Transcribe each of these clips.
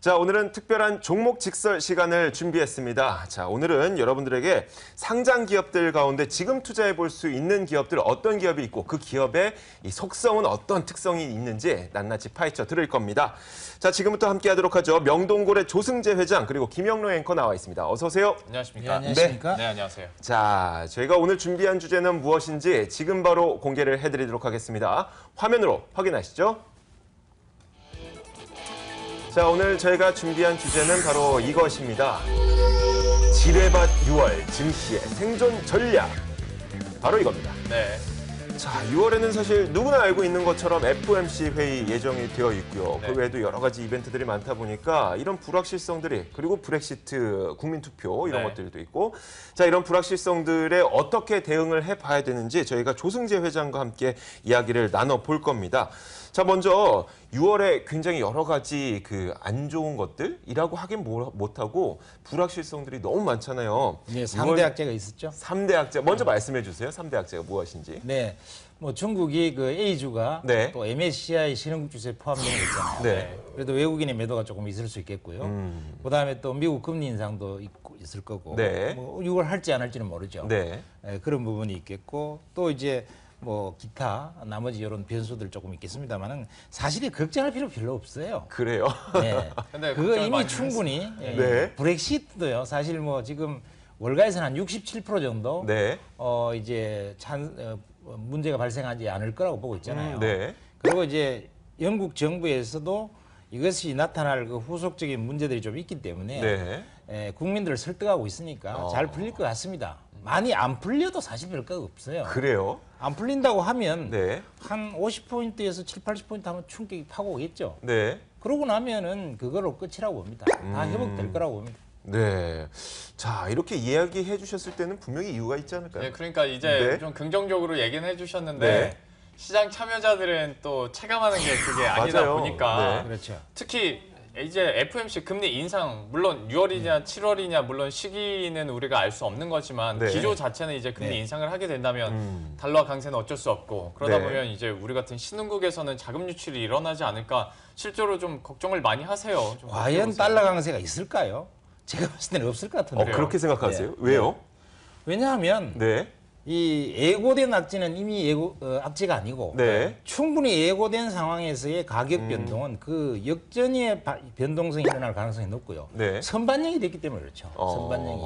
자, 오늘은 특별한 종목 직설 시간을 준비했습니다. 자, 오늘은 여러분들에게 상장 기업들 가운데 지금 투자해 볼 수 있는 기업들 어떤 기업이 있고 그 기업의 이 속성은 어떤 특성이 있는지 낱낱이 파헤쳐 드릴 겁니다. 자, 지금부터 함께 하도록 하죠. 명동고래 조승재 회장 그리고 김영로 앵커 나와 있습니다. 어서 오세요. 안녕하십니까? 네, 안녕하십니까? 네, 안녕하세요. 자, 저희가 오늘 준비한 주제는 무엇인지 지금 바로 공개를 해 드리도록 하겠습니다. 화면으로 확인하시죠. 자, 오늘 저희가 준비한 주제는 바로 이것입니다. 지뢰밭 6월 증시의 생존 전략. 바로 이겁니다. 네. 자, 6월에는 사실 누구나 알고 있는 것처럼 FOMC 회의 예정이 되어 있고요. 네. 그 외에도 여러 가지 이벤트들이 많다 보니까 이런 불확실성들이 그리고 브렉시트 국민 투표 이런 네. 것들도 있고 자, 이런 불확실성들에 어떻게 대응을 해 봐야 되는지 저희가 조승재 회장과 함께 이야기를 나눠 볼 겁니다. 자, 먼저 6월에 굉장히 여러 가지 그 안 좋은 것들이라고 하긴 뭐- 못하고 불확실성들이 너무 많잖아요. 네, 6월 3대 학제가 있었죠. 삼대 학제 먼저 말씀해 주세요. 삼대 학제가 무엇인지. 네. 뭐 중국이 그 A주가 네. 또 MSCI 신흥국 주세에 포함되는 거 있잖아요. 네. 그래도 외국인의 매도가 조금 있을 수 있겠고요. 음. 그다음에 또 미국 금리 인상도 있고 있을 거고. 네. 뭐 6월 할지 안 할지는 모르죠. 네. 예, 그런 부분이 있겠고 또 이제 뭐 기타 나머지 이런 변수들 조금 있겠습니다만은 사실이 걱정할 필요 별로 없어요. 그래요. 네. 근데 그거 걱정을 이미 많이 충분히 예, 네. 브렉시트도요. 사실 뭐 지금 월가에서는 한 67% 정도 네. 어 이제 찬 어, 문제가 발생하지 않을 거라고 보고 있잖아요. 음, 네. 그리고 이제 영국 정부에서도 이것이 나타날 그 후속적인 문제들이 좀 있기 때문에 네. 에, 국민들을 설득하고 있으니까 어. 잘 풀릴 것 같습니다. 많이 안 풀려도 사실 별거 없어요. 그래요? 안 풀린다고 하면 네. 한 50포인트에서 7, 80포인트 하면 충격이 파고 오겠죠. 네. 그러고 나면은 그거로 끝이라고 봅니다. 다 음. 회복될 거라고 봅니다. 네. 자, 이렇게 이야기해 주셨을 때는 분명히 이유가 있지 않을까요? 네, 그러니까 이제 네. 좀 긍정적으로 얘기는 해 주셨는데 네. 시장 참여자들은 또 체감하는 게 그게 아니다 맞아요. 보니까 네. 그렇죠. 특히 이제 FMC 금리 인상 물론 6월이냐 7월이냐 물론 시기는 우리가 알 수 없는 거지만 네. 기조 자체는 이제 금리 네. 인상을 하게 된다면 음. 달러 강세는 어쩔 수 없고 그러다 네. 보면 이제 우리 같은 신흥국에서는 자금 유출이 일어나지 않을까 실제로 좀 걱정을 많이 하세요. 좀 과연? 달러 강세가 있을까요? 제가 봤을 때는 없을 것 어, 같은데요. 그렇게 생각하세요? 네. 왜요? 왜냐하면 네. 이 예고된 악재는 이미 예고 어, 악재가 아니고 네. 충분히 예고된 상황에서의 가격 음. 변동은 그 역전의 바- 변동성이 일어날 가능성이 높고요. 네. 선반영이 됐기 때문에 그렇죠. 어. 선반영이.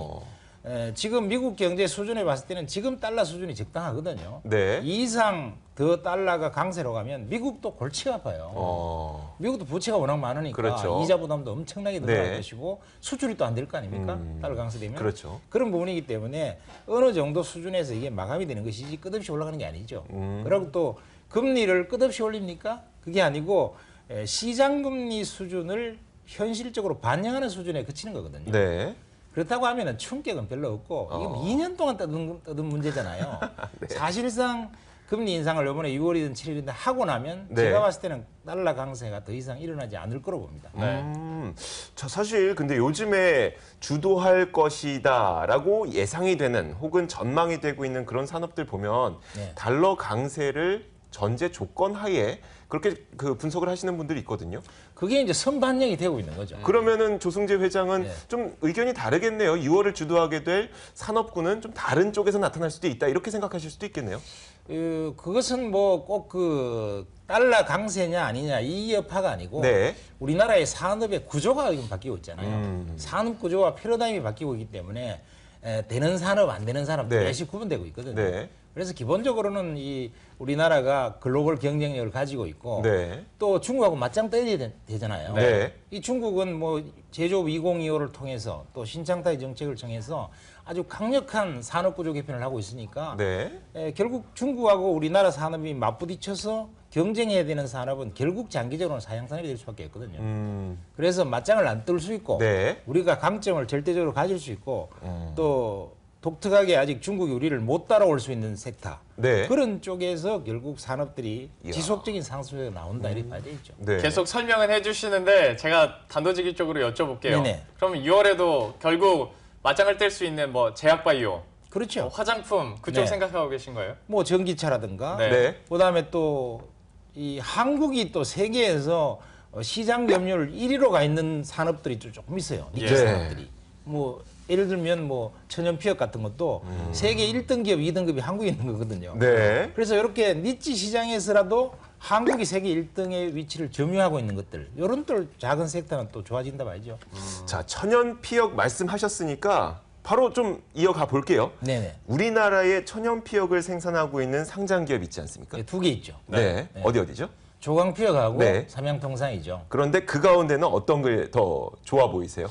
에, 지금 미국 경제 수준에 봤을 때는 지금 달러 수준이 적당하거든요. 네. 이 이상 더 달러가 강세로 가면 미국도 골치가 아파요. 어. 미국도 부채가 워낙 많으니까 그렇죠. 이자 부담도 엄청나게 늘어날 네. 것이고 수출이 또 안 될 거 아닙니까? 음. 달러 강세되면 그렇죠. 런 부분이기 때문에 어느 정도 수준에서 이게 마감이 되는 것이지 끝없이 올라가는 게 아니죠. 음. 그리고 또 금리를 끝없이 올립니까? 그게 아니고 에, 시장 금리 수준을 현실적으로 반영하는 수준에 그치는 거거든요. 네. 그렇다고 하면은 충격은 별로 없고 이게 어. 2년 동안 떠든, 떠든 문제잖아요. 네. 사실상 금리 인상을 이번에 6월이든 7월이든 하고 나면 네. 제가 봤을 때는 달러 강세가 더 이상 일어나지 않을 거로 봅니다. 네. 음, 자, 사실 근데 요즘에 주도할 것이다라고 예상이 되는 혹은 전망이 되고 있는 그런 산업들 보면 네. 달러 강세를 전제 조건 하에 그렇게 그 분석을 하시는 분들이 있거든요. 그게 이제 선반영이 되고 있는 거죠. 그러면은 조승재 회장은 네. 좀 의견이 다르겠네요. 6월을 주도하게 될 산업군은 좀 다른 쪽에서 나타날 수도 있다. 이렇게 생각하실 수도 있겠네요. 그, 그것은 뭐 꼭 그 달러 강세냐 아니냐 이 여파가 아니고 네. 우리나라의 산업의 구조가 지금 바뀌고 있잖아요. 음. 산업 구조와 패러다임이 바뀌고 있기 때문에 에, 되는 산업 안 되는 산업 네. 넷이 구분되고 있거든요. 네. 그래서 기본적으로는 이 우리나라가 글로벌 경쟁력을 가지고 있고 네. 또 중국하고 맞짱 떠야 되, 되잖아요. 네. 이 중국은 뭐 제조업 2025를 통해서 또 신창타의 정책을 정해서 아주 강력한 산업 구조 개편을 하고 있으니까 네. 에, 결국 중국하고 우리나라 산업이 맞부딪혀서 경쟁해야 되는 산업은 결국 장기적으로는 사양 산업이 될 수밖에 없거든요. 음. 그래서 맞짱을 안 뜰 수 있고 네. 우리가 강점을 절대적으로 가질 수 있고 음. 또 독특하게 아직 중국이 우리를 못 따라올 수 있는 섹터 네. 그런 쪽에서 결국 산업들이 이야. 음. 지속적인 상승세가 나온다 이렇게 봐야 되겠죠. 네. 계속 설명은 해주시는데 제가 단도직입적으로 여쭤볼게요. 네네. 그럼 6월에도 결국 맞짱을 뗄 수 있는 뭐 제약바이오, 그렇죠. 뭐 화장품 그쪽 네. 생각하고 계신 거예요? 뭐 전기차라든가 네. 네. 그다음에 또 이 한국이 또 세계에서 어, 시장 점유율 1위로 가 있는 산업들이 좀 조금 있어요. 니치 예. 산업들이. 뭐 예를 들면 뭐 천연피혁 같은 것도 세계 1등 기업, 2등급이 한국에 있는 거거든요. 음. 네. 그래서 이렇게 니치 시장에서라도 한국이 세계 1등의 위치를 점유하고 있는 것들, 이런 또 작은 섹터는 또 좋아진다 말이죠. 자, 천연 피혁 말씀하셨으니까 바로 좀 이어가 볼게요. 네네. 우리나라에 천연 피혁을 생산하고 있는 상장 기업 있지 않습니까? 두개 있죠. 네. 어디 어디죠? 조광피혁하고 네. 삼양통상이죠. 그런데 그 가운데는 어떤 게 더 좋아 보이세요?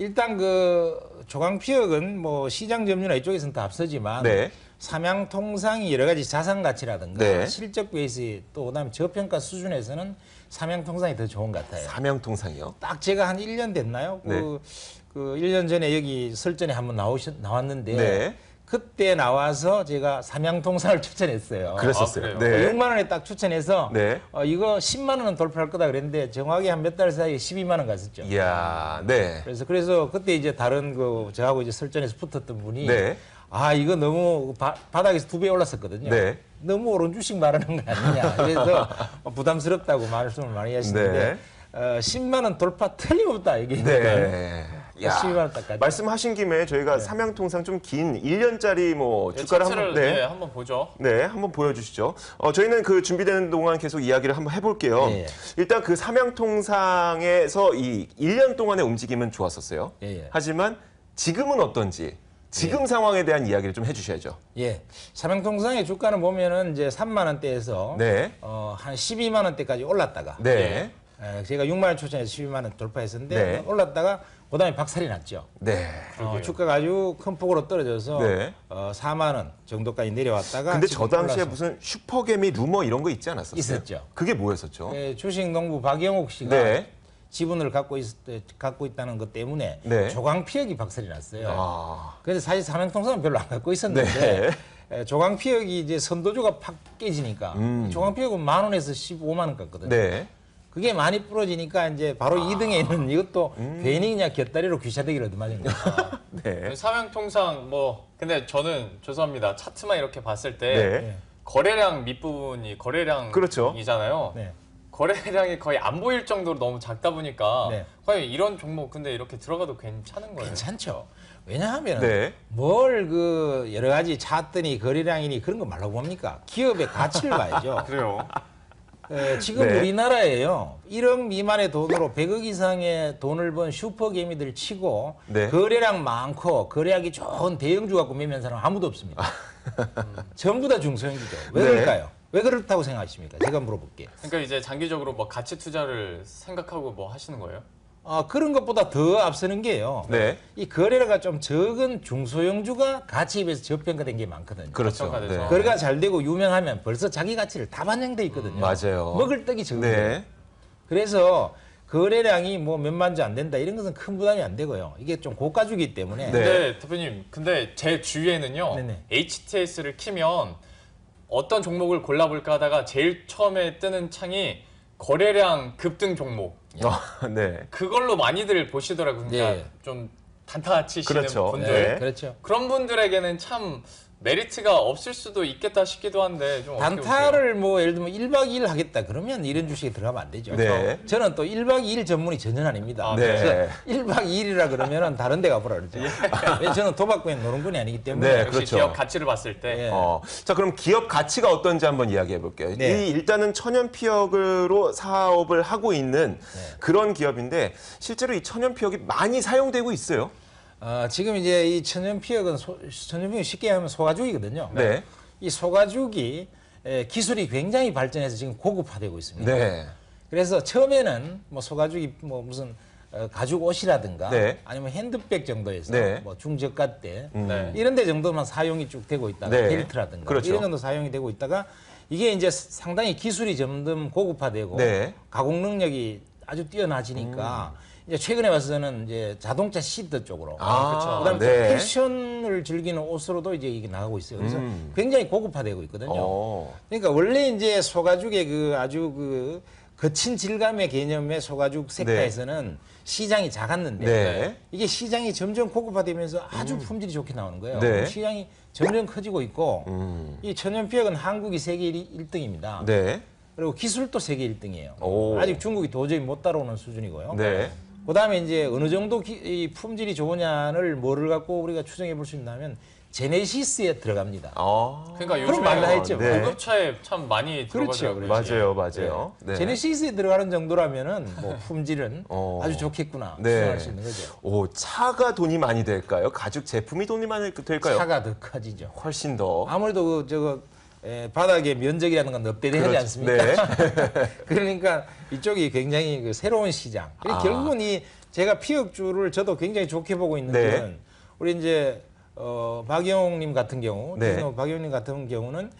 일단 그 조광피혁은 뭐 시장 점유나 이쪽에서는 다 앞서지만 네. 삼양 통상이 여러 가지 자산 가치라든가 네. 실적 베이스 또 그다음에 저평가 수준에서는 삼양 통상이 더 좋은 것 같아요. 삼양 통상이요. 딱 제가 한 1년 됐나요? 네. 그, 그 1년 전에 여기 설전에 한번 나오셨 나왔는데 네. 그때 나와서 제가 삼양통상을 추천했어요. 그랬었어요. 아, 네. 6만 원에 딱 추천해서 네. 어, 이거 10만 원은 돌파할 거다 그랬는데 정확히 한 몇 달 사이에 12만 원 갔었죠. 이야, 네. 그래서 그래서 그때 이제 다른 그 저하고 이제 설전에서 붙었던 분이 네. 아 이거 너무 바, 바닥에서 두 배 올랐었거든요. 네. 너무 오른 주식 말하는 거 아니냐. 그래서 부담스럽다고 말씀을 많이 하시는데 네. 어, 10만 원 돌파 틀림없다 얘기니까. 네. 야, 12만 원 딱까지. 말씀하신 김에 저희가 삼양통상 좀 긴 1년짜리 뭐 예, 주가를 한번 네. 예, 한번 보죠. 네, 한번 보여주시죠. 어, 저희는 그 준비되는 동안 계속 이야기를 한번 해볼게요. 예, 예. 일단 그 삼양통상에서 이 1년 동안의 움직임은 좋았었어요. 예, 예. 하지만 지금은 어떤지 지금 상황에 대한 이야기를 좀 해주셔야죠. 예. 삼양통상의 주가는 보면은 이제 3만 원대에서 네. 어, 한 12만 원대까지 올랐다가 네. 에, 제가 6만 원 추천해서 12만 원 돌파했었는데 네. 올랐다가 그다음에 박살이 났죠. 네. 어, 주가가 아주 큰 폭으로 떨어져서 네. 어, 4만 원 정도까지 내려왔다가 근데 저 당시에 올라서 무슨 슈퍼개미 루머 이런 거 있지 않았었어요? 있었죠. 그게 뭐였었죠? 예, 주식농부 박영옥 씨가 네. 지분을 갖고 있 갖고 있다는 것 때문에 네. 조광피혁이 박살이 났어요. 아, 그래서 사실 삼양통상은 별로 안 갖고 있었는데 네. 에, 조광피혁이 이제 선도주가 팍 깨지니까 조광피혁은 만 원에서 15만 원 갔거든요. 음. 네. 그게 많이 부러지니까 이제 바로 이 2등에 있는 이것도 괜히 그냥 곁다리로 귀샤대기를 얻어맞은 거예요. 네. 삼양통상 뭐 근데 저는 죄송합니다. 차트만 이렇게 봤을 때 네. 거래량 밑부분이 거래량이잖아요. 그렇죠. 네. 거래량이 거의 안 보일 정도로 너무 작다 보니까 네. 과연 이런 종목 근데 이렇게 들어가도 괜찮은 거예요? 괜찮죠. 왜냐하면 네. 뭘그 여러 가지 찾더니 거래량이니 그런 거 말라고 봅니까? 기업의 가치를 봐야죠. 그래요. 에, 지금 네. 우리나라에요. 1억 미만의 돈으로 100억 이상의 돈을 번 슈퍼개미들 치고 네. 거래량 많고 거래하기 좋은 대형주 갖고 매매한 사람 아무도 없습니다. 음, 전부 다 중소형주죠. 왜 네. 그럴까요? 왜 그렇다고 생각하십니까? 제가 물어볼게요. 그러니까 이제 장기적으로 뭐 가치 투자를 생각하고 뭐 하시는 거예요? 아, 그런 것보다 더 앞서는 게요. 네. 이 거래가 좀 적은 중소형주가 가치에 비해서 저평가된 게 많거든요. 그렇죠. 네. 거래가 잘 되고 유명하면 벌써 자기 가치를 다 반영돼 있거든요. 맞아요. 먹을 떡이 적은 네. 거예요. 그래서 거래량이 뭐 몇만 주 안 된다 이런 것은 큰 부담이 안 되고요. 이게 좀 고가주기 때문에 네. 근데 대표님, 근데 제 주위에는요, 네네. HTS를 키면 어떤 종목을 골라볼까 하다가 제일 처음에 뜨는 창이 거래량 급등 종목. 어, 네. 그걸로 많이들 보시더라고요. 그러니까 예. 좀 단타 치시는 그렇죠. 분들. 네. 그렇죠. 그런 분들에게는 참 메리트가 없을 수도 있겠다 싶기도 한데 좀? 단타를 뭐 예를 들면 1박 2일 하겠다 그러면 이런 주식에 들어가면 안 되죠. 네. 저는 또 1박 2일 전문이 전혀 아닙니다. 아, 네. 그래서 1박 2일이라 그러면은 다른 데 가보라 그러죠. 왜냐면 저는 도박꾼이 노는꾼이 아니기 때문에 네. 역시 그렇죠. 기업 가치를 봤을 때 예. 어, 자 그럼 기업 가치가 어떤지 한번 이야기해 볼게요. 네. 이 일단은 천연 피혁으로 사업을 하고 있는 네. 그런 기업인데 실제로 이 천연 피혁이 많이 사용되고 있어요. 어, 지금 이제 이 천연피혁은 소, 천연피혁 쉽게 하면 소가죽이거든요. 네. 이 소가죽이 에, 기술이 굉장히 발전해서 지금 고급화되고 있습니다. 네. 그래서 처음에는 뭐 소가죽이 뭐 무슨 어, 가죽 옷이라든가 네. 아니면 핸드백 정도에서 네. 뭐 중저가 때 네. 이런 데 정도만 사용이 쭉 되고 있다가 네. 벨트라든가 그렇죠. 이런 정도 사용이 되고 있다가 이게 이제 상당히 기술이 점점 고급화되고 네. 음. 가공 능력이 아주 뛰어나지니까 이제 최근에 와서는 이제 자동차 시트 쪽으로 아, 그다음에 또 네. 패션을 즐기는 옷으로도 이제 이게 나가고 있어요. 그래서 음. 굉장히 고급화되고 있거든요. 어. 그러니까 원래 이제 소가죽의 그 아주 그 거친 질감의 개념의 소가죽 섹터에서는 시장이 작았는데 네. 이게 시장이 점점 고급화되면서 아주 품질이 좋게 나오는 거예요. 네. 시장이 점점 커지고 있고 음. 이 천연피혁은 한국이 세계 1등입니다. 네. 그리고 기술도 세계 1등이에요. 오. 아직 중국이 도저히 못 따라오는 수준이고요. 네. 그다음에 이제 어느 정도 기- 이 품질이 좋으냐를 뭐를 갖고 우리가 추정해 볼 수 있냐면 제네시스에 들어갑니다. 아. 그러니까 그럼 요즘에 말라 했죠. 네. 고급차에 참 많이 그렇죠, 들어가더라고요. 맞아요, 맞아요. 네. 제네시스에 들어가는 정도라면은 뭐 품질은 어. 아주 좋겠구나 네. 생각할 수 있는 거죠. 오, 차가 돈이 많이 될까요? 가죽 제품이 돈이 많이 될까요? 차가 더 커지죠. 훨씬 더. 아무래도 그 저거 에, 바닥에 면적이라는 건 넙대대하지 그렇죠. 않습니까? 네. 그러니까 이쪽이 굉장히 그 새로운 시장. 아. 결국은 이 제가 피혁주를 저도 굉장히 좋게 보고 있는 네. 건 우리 이제 어, 박영님 같은 경우, 네. 네. 박영님 같은 경우는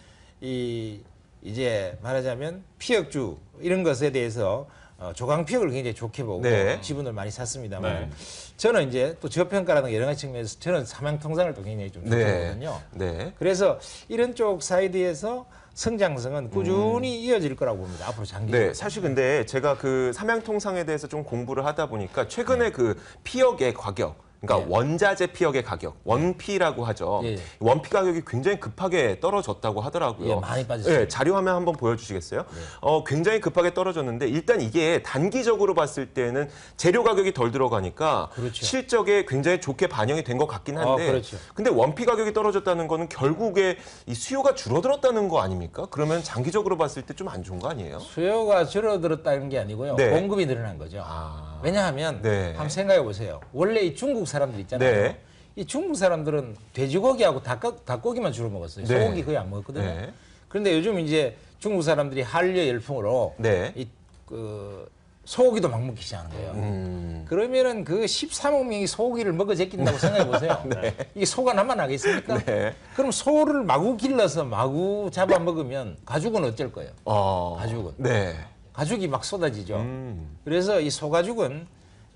이 이제 말하자면 피혁주 이런 것에 대해서 어, 조강 피혁을 굉장히 좋게 보고 네. 지분을 많이 샀습니다만 네. 저는 이제 또 저평가라는 여러 가지 측면에서 저는 삼양통상을 또 굉장히 좀 네. 보거든요. 네. 그래서 이런 쪽 사이드에서 성장성은 꾸준히 이어질 거라고 봅니다. 앞으로 장기적으로. 네, 사실 근데 제가 그 삼양통상에 대해서 좀 공부를 하다 보니까 최근에 그 피혁의 가격, 그러니까 네. 원자재 피혁의 가격, 원피라고 하죠. 예, 예. 원피 가격이 굉장히 급하게 떨어졌다고 하더라고요. 예, 많이 빠졌어요. 네. 예, 자료 화면 한번 보여주시겠어요? 어, 굉장히 급하게 떨어졌는데 일단 이게 단기적으로 봤을 때는 재료 가격이 덜 들어가니까 그렇죠. 실적에 굉장히 좋게 반영이 된 것 같긴 한데, 어, 그렇죠. 근데 원피 가격이 떨어졌다는 거는 결국에 이 수요가 줄어들었다는 거 아닙니까? 그러면 장기적으로 봤을 때 좀 안 좋은 거 아니에요? 수요가 줄어들었다는 게 아니고요. 네. 공급이 늘어난 거죠. 아. 왜냐하면 네. 한번 생각해 보세요. 원래 이 중국 사람들 있잖아요. 네. 이 중국 사람들은 돼지고기하고 닭고, 닭고기만 주로 먹었어요. 네. 소고기 거의 안 먹었거든요. 네. 그런데 요즘 이제 중국 사람들이 한류 열풍으로 네. 이그 소고기도 막 먹기 시작하는 거예요. 음. 그러면은 그 13억 명이 소고기를 먹어 제낀다고 생각해 보세요. 이게 소가 나만 하겠습니까? 네. 그럼 소를 마구 길러서 마구 잡아 먹으면 가죽은 어쩔 거예요? 어. 가죽은. 네. 가죽이 막 쏟아지죠. 음. 그래서 이 소가죽은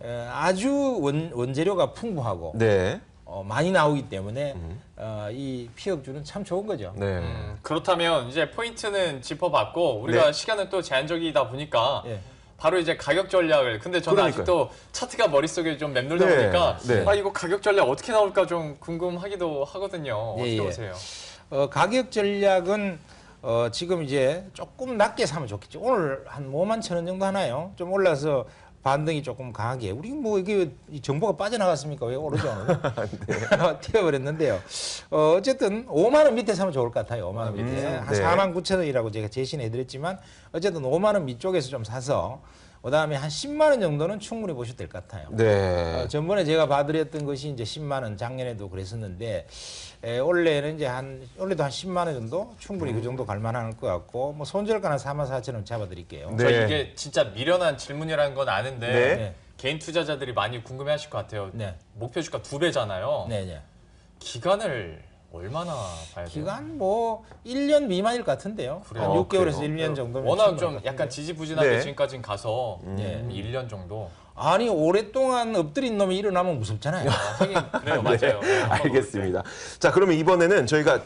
에, 아주 원, 원재료가 풍부하고 네. 어, 많이 나오기 때문에 어, 이 피혁주는 참 좋은 거죠. 네. 음, 그렇다면 이제 포인트는 짚어봤고 우리가 네. 시간은 또 제한적이다 보니까 예. 바로 이제 가격 전략을 근데 저는 그러니까요. 아직도 차트가 머릿속에 좀 맴돌다 네, 보니까 네. 아 이거 가격 전략 어떻게 나올까 좀 궁금하기도 하거든요. 어떻게 예, 예. 보세요? 어, 가격 전략은 어, 지금 이제 조금 낮게 사면 좋겠죠. 오늘 한 5만 천 원 정도 하나요? 좀 올라서 반등이 조금 강하게. 우리 뭐 이게 이 정보가 빠져나갔습니까? 왜 오르죠? 네. 튀어버렸는데요. 어, 어쨌든 5만 원 밑에 사면 좋을 것 같아요. 5만 원 밑에. 음, 한 네. 4만 9천 원이라고 제가 제시해 드렸지만 어쨌든 5만 원 밑쪽에서 좀 사서 그다음에 한 10만 원 정도는 충분히 보셔도 될 것 같아요. 네. 어, 전번에 제가 봐드렸던 것이 이제 10만 원, 작년에도 그랬었는데 에, 올해는 이제 한 올해도 한 10만 원 정도 충분히 그 정도 갈만할 것 같고 뭐 손절가는 4만 4천 원 잡아드릴게요. 네. 저 이게 진짜 미련한 질문이라는 건 아는데 네. 네. 개인 투자자들이 많이 궁금해하실 것 같아요. 네, 목표 주가 두 배잖아요. 네, 네. 기간을 얼마나 봐야 돼요? 기간 뭐 1년 미만일 것 같은데요. 그래요? 한 아, 6개월에서 그래요? 1년 정도면 워낙 좀. 약간 지지부진하게 네. 지금까지는 가서 네. 음, 1년 정도. 아니 오랫동안 엎드린 놈이 일어나면 무섭잖아요. 아, 하긴 그래요, 맞아요. 네, 알겠습니다. 자, 그러면 이번에는 저희가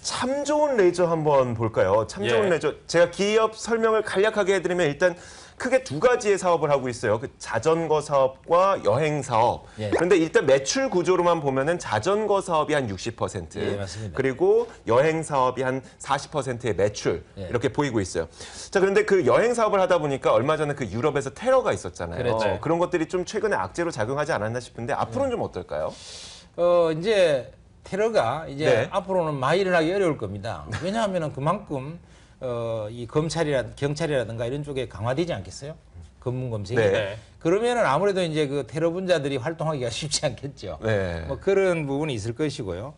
참 좋은 레저 한번 볼까요? 참 좋은 예. 레저. 제가 기업 설명을 간략하게 해드리면 일단 크게 두 가지의 사업을 하고 있어요. 그 자전거 사업과 여행 사업. 예. 그런데 일단 매출 구조로만 보면은 자전거 사업이 한 60%. 예, 맞습니다. 그리고 여행 사업이 한 40%의 매출 예. 이렇게 보이고 있어요. 자, 그런데 그 여행 사업을 하다 보니까 얼마 전에 그 유럽에서 테러가 있었잖아요. 그렇죠. 그런 것들이 좀 최근에 악재로 작용하지 않았나 싶은데 앞으로는 좀 어떨까요? 어 이제 테러가 이제 네. 앞으로는 많이 일어나기 어려울 겁니다. 왜냐하면 그만큼 어, 이 검찰이라 경찰이라든가 이런 쪽에 강화되지 않겠어요? 검문 검색이. 네. 네. 그러면은 아무래도 이제 그 테러 분자들이 활동하기가 쉽지 않겠죠. 네. 뭐 그런 부분이 있을 것이고요.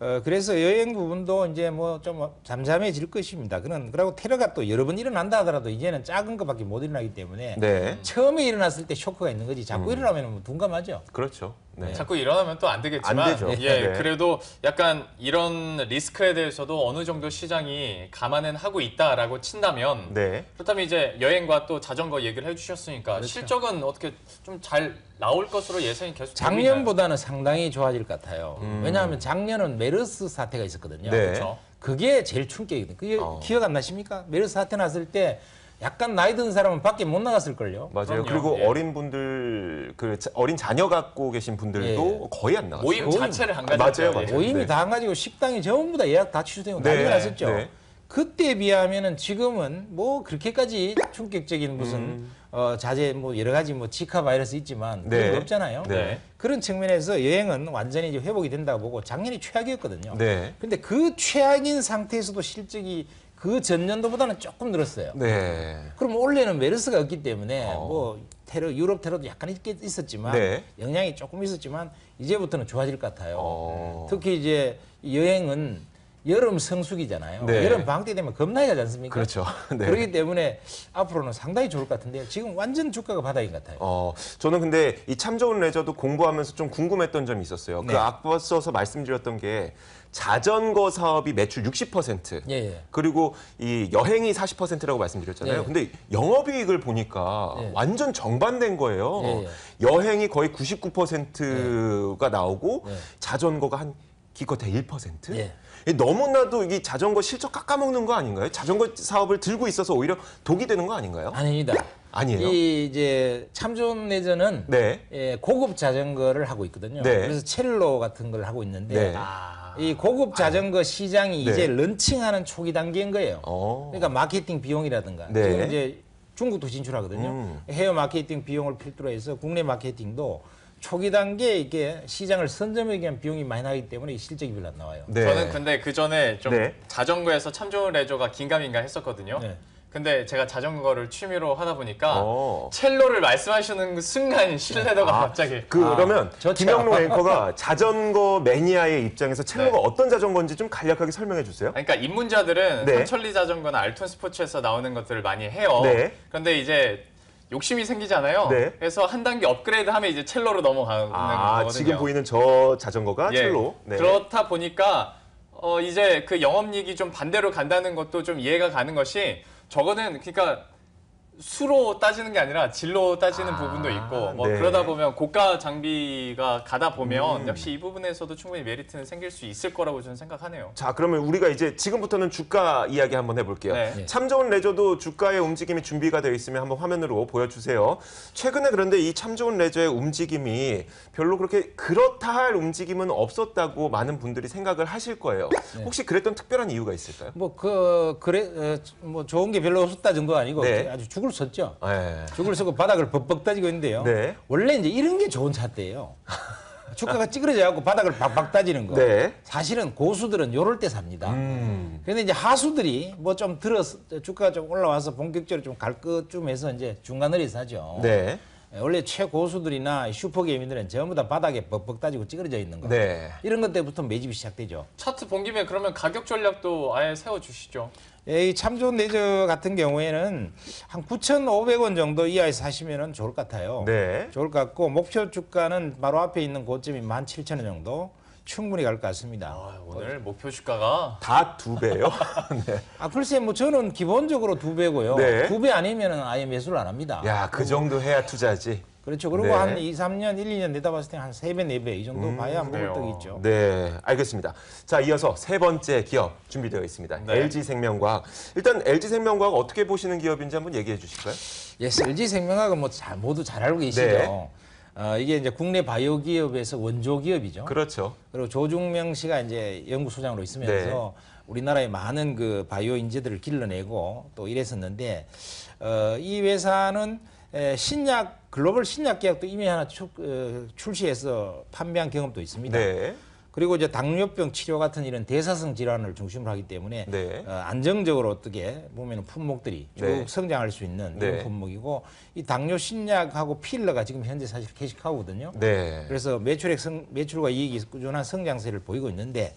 어, 그래서 여행 부분도 이제 뭐 좀 잠잠해질 것입니다. 그런 그리고 테러가 또 여러 번 일어난다 하더라도 이제는 작은 것밖에 못 일어나기 때문에 네. 처음에 일어났을 때 쇼크가 있는 거지. 자꾸 일어나면 뭐 둔감하죠. 그렇죠. 네. 자꾸 일어나면 또 안 되겠지만 안 되죠. 예 네. 그래도 약간 이런 리스크에 대해서도 어느 정도 시장이 감안은 하고 있다라고 친다면 네. 그렇다면 이제 여행과 또 자전거 얘기를 해주셨으니까 그렇죠. 실적은 어떻게 좀 잘 나올 것으로 예상이 계속 되고 작년보다는 상당히 좋아질 것 같아요. 왜냐하면 작년은 메르스 사태가 있었거든요. 음. 네. 그렇죠. 그게 제일 충격이거든요. 그게 어. 기억 안 나십니까? 메르스 사태 났을 때 약간 나이 든 사람은 밖에 못 나갔을걸요. 맞아요. 그럼요. 그리고 예. 어린 분들 그 자- 어린 자녀 갖고 계신 분들도 거의 안 나갔어요. 모임 자체를 안 아, 가졌죠. 맞아요, 예. 맞아요. 모임이 네. 다 안 가지고 식당이 전부 다 예약 다 취소되고 네, 난리가 났었죠. 네. 그때에 비하면은 지금은 뭐 그렇게까지 충격적인 무슨 음. 어, 자제 뭐 여러 가지 뭐 지카 바이러스 있지만 네. 그런 거 없잖아요. 네. 그런 측면에서 여행은 완전히 이제 회복이 된다고 보고 작년이 최악이었거든요. 네. 근데 그 최악인 상태에서도 실적이 그 전년도보다는 조금 늘었어요. 네. 그럼 올해는 메르스가 없기 때문에 어. 뭐 테러 유럽 테러도 약간 있- 있었지만 네. 영향이 조금 있었지만 이제부터는 좋아질 것 같아요. 어. 특히 이제 이 여행은 여름 성수기잖아요. 네. 여름 방학 때 되면 겁나게 가지 않습니까? 그렇죠. 네. 그렇기 때문에 앞으로는 상당히 좋을 것 같은데요. 지금 완전 주가가 바닥인 것 같아요. 어, 저는 근데 이 참 좋은 레저도 공부하면서 좀 궁금했던 점이 있었어요. 네. 그 앞서서 말씀드렸던 게 자전거 사업이 매출 60%. 예, 예. 그리고 이 여행이 40%라고 말씀드렸잖아요. 예. 근데 영업이익을 보니까 예. 완전 정반대인 거예요. 예, 예. 여행이 거의 99%가 나오고 예. 자전거가 한 기껏해 1%? 예. 너무나도 이 자전거 실적 깎아먹는 거 아닌가요? 자전거 사업을 들고 있어서 오히려 독이 되는 거 아닌가요? 아닙니다. 아니에요? 이 이제 참좋은 내전은 네. 예, 고급 자전거를 하고 있거든요. 네. 그래서 첼로 같은 걸 하고 있는데 네. 이 고급 자전거 시장이 네. 이제 런칭하는 초기 단계인 거예요. 어. 그러니까 마케팅 비용이라든가 네. 지금 이제 중국도 진출하거든요. 음. 해외 마케팅 비용을 필두로 해서 국내 마케팅도 초기 단계에 이게 시장을 선점하기 위한 비용이 많이 나기 때문에 이 실적이 별로 안 나와요. 네. 저는 근데 그 전에 좀 네. 자전거에서 참 좋은 레저가 긴가민가 했었거든요. 네. 근데 제가 자전거를 취미로 하다 보니까 어. 첼로를 말씀하시는 그 순간 신뢰도가 아, 갑자기 그러면 좋죠. 김영로 앵커가 자전거 매니아의 입장에서 첼로가 네. 어떤 자전거인지 좀 간략하게 설명해 주세요. 그러니까 입문자들은 네. 삼천리 자전거나 알톤 스포츠에서 나오는 것들을 많이 해요. 네. 그런데 이제 욕심이 생기잖아요. 네. 그래서 한 단계 업그레이드 하면 이제 첼로로 넘어가는 아, 거거든요. 지금 보이는 저 자전거가 예. 첼로. 네. 그렇다 보니까 어 이제 그 영업이익이 좀 반대로 간다는 것도 좀 이해가 가는 것이 저거는 그러니까 수로 따지는 게 아니라 질로 따지는 아, 부분도 있고 뭐 네. 그러다 보면 고가 장비가 가다 보면 음. 역시 이 부분에서도 충분히 메리트는 생길 수 있을 거라고 저는 생각하네요. 자, 그러면 우리가 이제 지금부터는 주가 이야기 한번 해볼게요. 네. 네. 참 좋은 레저도 주가의 움직임이 준비가 되어 있으면 한번 화면으로 보여주세요. 최근에 그런데 이 참 좋은 레저의 움직임이 별로 그렇게 그렇다 할 움직임은 없었다고 많은 분들이 생각을 하실 거예요. 네. 혹시 그랬던 특별한 이유가 있을까요? 뭐그 그래 어, 뭐 좋은 게 별로 없었다 정도 아니고 네. 아주 죽을 섰죠. 네. 죽을 서고 바닥을 벅벅 따지고 있는데요. 네. 원래 이제 이런 게 좋은 차대예요. 주가가 찌그러져 갖고 바닥을 박박 따지는 거. 네. 사실은 고수들은 요럴 때 삽니다. 음. 그런데 이제 하수들이 뭐 좀 들어서 주가가 좀 올라와서 본격적으로 좀 갈 것쯤 해서 이제 중간거리 사죠. 네. 예, 원래 최고수들이나 슈퍼게임들은 전부 다 바닥에 벅벅 따지고 찌그러져 있는 거. 네. 이런 것 때부터 매집이 시작되죠. 차트 본 김에 그러면 가격 전략도 아예 세워 주시죠. 예, 이 참좋은 레저 같은 경우에는 한 9,500원 정도 이하에 사시면 좋을 것 같아요. 네. 좋을 것 같고 목표 주가는 바로 앞에 있는 고점이 17,000원 정도 충분히 갈 것 같습니다. 아, 오늘 목표 주가가 다 두 배요? 네. 아 글쎄 뭐 저는 기본적으로 두 배고요. 네. 두 배 아니면은 아예 매수를 안 합니다. 야, 그 정도 해야 투자지. 그렇죠. 그리고 네. 한 2, 3년, 1, 2년 내다 봤을 때한세 배, 네배이 정도 봐야 먹을 그래요. 떡이 있죠. 네, 알겠습니다. 자, 이어서 세 번째 기업 준비되어 있습니다. 네. LG생명과학. 일단 LG생명과학 어떻게 보시는 기업인지 한번 얘기해 주실까요? 예, LG 생명학은 뭐 잘, 모두 잘 알고 계시죠. 네. 어, 이게 이제 국내 바이오 기업에서 원조 기업이죠. 그렇죠. 그리고 조중명 씨가 이제 연구소장으로 있으면서 우리나라의 많은 그 바이오 인재들을 길러내고 또 이랬었는데 어, 이 회사는 에, 신약 글로벌 신약 계약도 이미 하나 출, 어, 출시해서 판매한 경험도 있습니다. 네. 그리고 이제 당뇨병 치료 같은 이런 대사성 질환을 중심으로 하기 때문에 네. 어, 안정적으로 어떻게 보면 품목들이 쭉 네. 성장할 수 있는 네. 이런 품목이고 이 당뇨 신약하고 필러가 지금 현재 사실 캐시카우거든요. 네. 그래서 매출액 성, 매출과 이익이 꾸준한 성장세를 보이고 있는데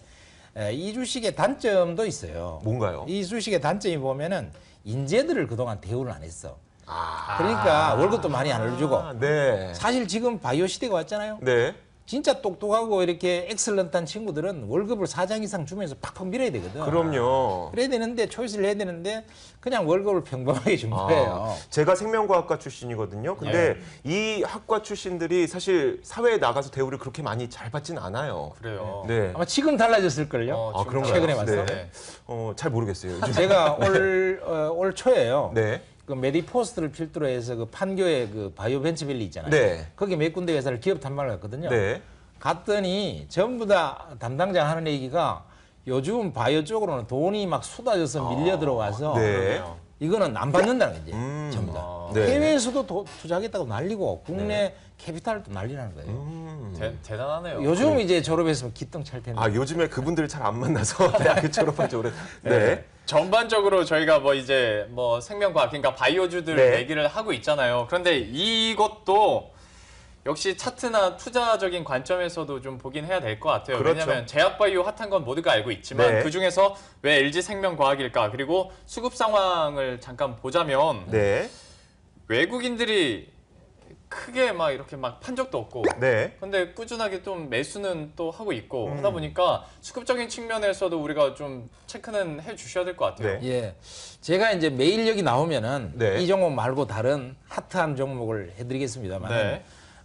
에, 이 주식의 단점도 있어요. 뭔가요? 이 주식의 단점이 보면은 인재들을 그동안 대우를 안 했어. 아. 그러니까 월급도 많이 안 올려주고 아, 네. 사실 지금 바이오 시대가 왔잖아요. 네. 진짜 똑똑하고 이렇게 엑셀런트한 친구들은 월급을 사장 이상 주면서 팍팍 밀어야 되거든. 그럼요. 그래야 되는데 초이스를 해야 되는데 그냥 월급을 평범하게 준 아, 거예요. 제가 생명과학과 출신이거든요. 근데 이 학과 출신들이 사실 사회에 나가서 대우를 그렇게 많이 잘 받진 않아요. 그래요. 네. 아마 지금 달라졌을걸요. 어, 아, 지금 그런가요? 최근에 봤어요? 네. 어, 잘 모르겠어요. 요즘. 제가 올, 어, 올 초에요. 네. 그 메디포스트를 필두로 해서 그 판교에 그 바이오 벤처밸리 있잖아요. 네. 거기 몇 군데 회사를 기업 탐방을 갔거든요. 네. 갔더니 전부 다 담당자 하는 얘기가 요즘 바이오 쪽으로는 돈이 막 쏟아져서 밀려 들어와서 네. 이거는 안 받는다는 거지 음. 전부 다. 아. 네. 해외에서도 도- 투자하겠다고 난리고 국내 캐피탈도 난리라는 거예요. 음. 대, 대단하네요. 요즘 이제 졸업했으면 기똥 찰 텐데. 아 요즘에 그분들을 잘 안 만나서 대학교 졸업한 지 오래. 네. 전반적으로 저희가 뭐 이제 뭐 생명과학 그러니까 바이오주들 네. 얘기를 하고 있잖아요. 그런데 이것도 역시 차트나 투자적인 관점에서도 좀 보긴 해야 될 것 같아요. 그렇죠. 왜냐하면 제약바이오 핫한 건 모두가 알고 있지만 네. 그 중에서 왜 LG 생명과학일까? 그리고 수급 상황을 잠깐 보자면 네. 외국인들이 크게 막 이렇게 막 판 적도 없고 네. 근데 꾸준하게 좀 매수는 또 하고 있고 하다 보니까 수급적인 측면에서도 우리가 좀 체크는 해 주셔야 될 것 같아요. 네. 예. 제가 이제 매일 여기 나오면은 네. 이 종목 말고 다른 핫한 종목을 해 드리겠습니다만.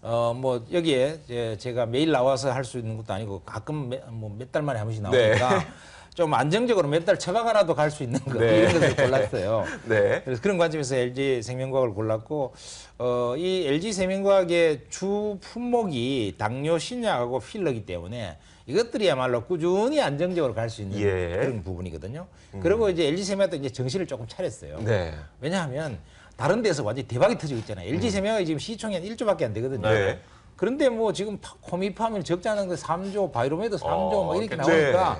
네. 어, 뭐, 여기에 이제 제가 매일 나와서 할 수 있는 것도 아니고 가끔 뭐 몇 달 만에 한 번씩 네. 나오니까 좀 안정적으로 몇 달 처박아놔도 갈 수 있는 거 네. 이런 것을 골랐어요. 네. 그래서 그런 관점에서 LG 생명과학을 골랐고 어, 이 LG 생명과학의 주 품목이 당뇨 신약하고 필러기 때문에 이것들이야말로 꾸준히 안정적으로 갈 수 있는 예. 그런 부분이거든요. 그리고 이제 LG 생명도 이제 정신을 조금 차렸어요. 네. 왜냐하면 다른 데서 완전히 대박이 터지고 있잖아요. LG 생명이 지금 시총이 한 1조밖에 안 되거든요. 네. 그런데 뭐 지금 파- 코미팜이 적자는 거 3조, 바이로메도 3조 어, 막 이렇게 그렇죠. 나오니까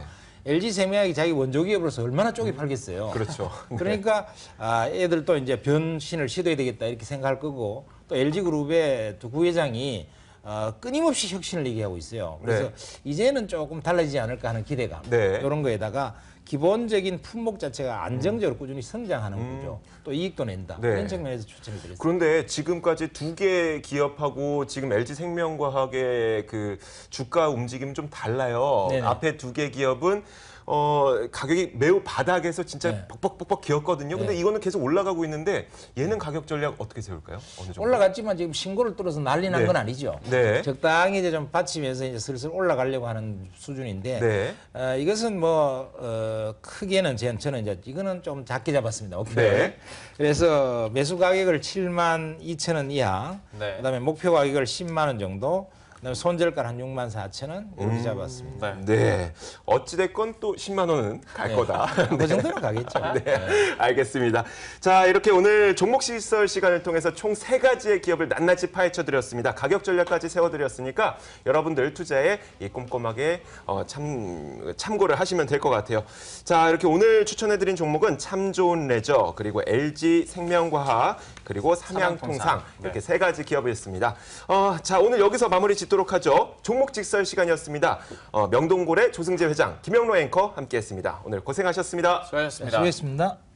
네. LG 생명이 자기 원조 기업으로서 얼마나 쪼개 팔겠어요. 그렇죠. 그러니까 아, 애들 또 이제 변신을 시도해야 되겠다 이렇게 생각할 거고 또 LG 그룹의 두 부회장이 어, 끊임없이 혁신을 얘기하고 있어요. 그래서 네. 이제는 조금 달라지지 않을까 하는 기대감 네. 이런 거에다가 기본적인 품목 자체가 안정적으로 꾸준히 성장하는 거죠. 또 이익도 낸다. 음. 네. 그런 측면에서 추천을 드렸습니다. 그런데 지금까지 두 개 기업하고 지금 LG 생명과학의 그 주가 움직임 좀 달라요. 네네. 앞에 두 개 기업은 어 가격이 매우 바닥에서 진짜 네. 벅벅벅벅 기었거든요. 근데 네. 이거는 계속 올라가고 있는데 얘는 가격 전략 어떻게 세울까요? 어느 정도? 올라갔지만 지금 신고를 뚫어서 난리 난 네. 건 아니죠. 네. 적당히 이제 좀 받치면서 이제 슬슬 올라가려고 하는 수준인데 네. 어, 이것은 뭐 어, 크게는 제- 저는 이제 이거는 좀 작게 잡았습니다. 오케이. 네. 그래서 매수 가격을 7만 2천 원 이하, 네. 그다음에 목표 가격을 10만 원 정도, 그다음에 손절가 한 6만 4천 원 음. 잡았습니다. 네. 네. 어찌됐건 또 10만 원은 갈 네. 거다. 그 정도는 가겠죠. 네, 알겠습니다. 자, 이렇게 오늘 종목 시설 시간을 통해서 총 세 가지의 기업을 낱낱이 파헤쳐 드렸습니다. 가격 전략까지 세워 드렸으니까 여러분들 투자에 이 꼼꼼하게 어, 참 참고를 하시면 될 것 같아요. 자, 이렇게 오늘 추천해 드린 종목은 참 좋은 레저 그리고 LG 생명과학 그리고 삼양통상. 이렇게 세 가지 기업이었습니다. 어, 자, 오늘 여기서 마무리 짓도록 하죠. 종목 직설 시간이었습니다. 어, 명동고래 조승재 회장, 김영로 앵커 함께했습니다. 오늘 고생하셨습니다. 수고하셨습니다. 수고했습니다.